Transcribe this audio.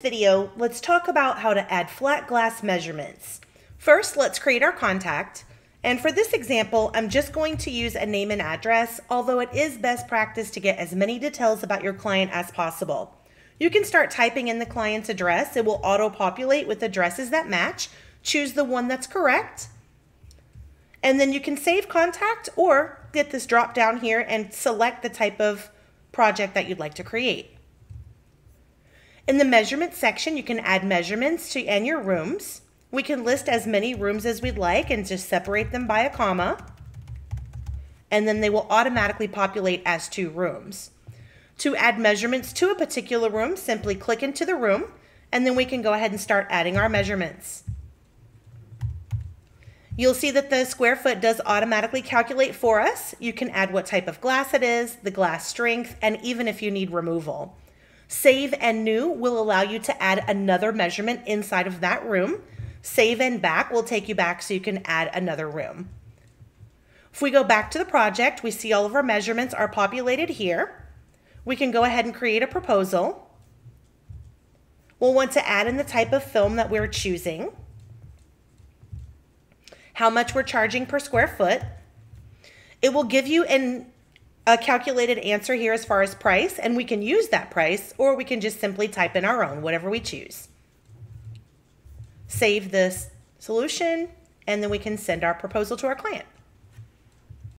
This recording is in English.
video, let's talk about how to add flat glass measurements. First, let's create our contact. And for this example, I'm just going to use a name and address, although it is best practice to get as many details about your client as possible. You can start typing in the client's address. It will auto-populate with addresses that match. Choose the one that's correct. And then you can save contact or get this drop down here and select the type of project that you'd like to create. In the measurement section, you can add measurements to and your rooms. We can list as many rooms as we'd like and just separate them by a comma. And then they will automatically populate as two rooms. To add measurements to a particular room, simply click into the room and then we can go ahead and start adding our measurements. You'll see that the square foot does automatically calculate for us. You can add what type of glass it is, the glass strength, and even if you need removal. Save and new will allow you to add another measurement inside of that room. Save and back will take you back so you can add another room. If we go back to the project, we see all of our measurements are populated here. We can go ahead and create a proposal. We'll want to add in the type of film that we're choosing, how much we're charging per square foot. It will give you an a calculated answer here as far as price, and we can use that price, or we can just simply type in our own, whatever we choose. Save this solution, and then we can send our proposal to our client.